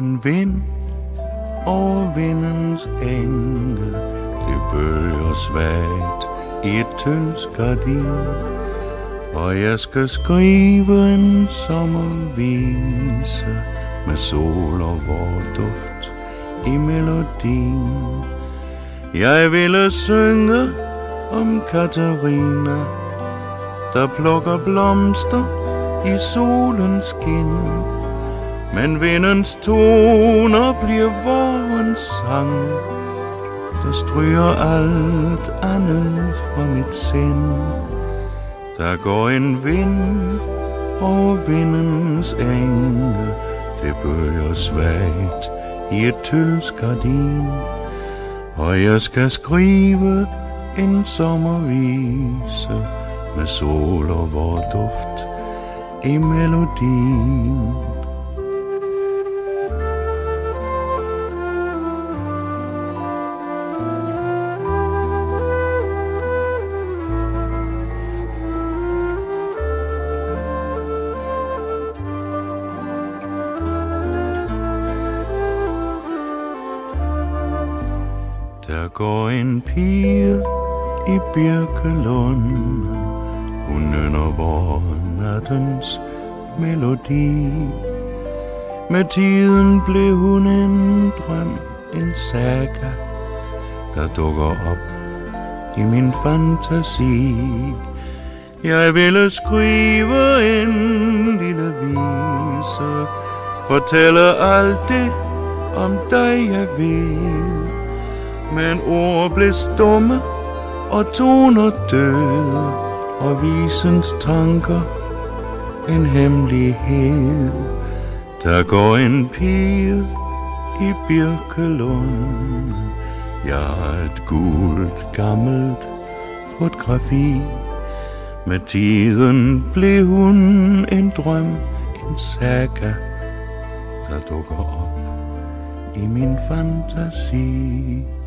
en vind over vindens enge. Det bølger svagt i et tønsgardin. Og jeg skal skrive en sommervise med sol og vorduft i melodien. Jeg ville synge om Katarina, der plukker blomster i solens skin. Men vindens toner bliver vorens sang, der stryger alt andet fra mit sind. Der går en vind over vindens enge, det bølger svagt i et tølsgardin. Og jeg skal skrive en sommervise med sol og vorduft i melodien. Der går en pige i Birkelund hun nynner vor nattens melodi. Med tiden blev hun en drøm, en saga, der dukker op i min fantasi. Jeg ville skrive en lille vise, fortælle alt det om dig, jeg ved. Men ord blev stumme og toner døde, og visens tanker en hemmelighed. Der går en pige i Birkelund. Jeg har et gult, gammelt fotografi. Med tiden blev hun en drøm, en saga, der dukker op i min fantasi.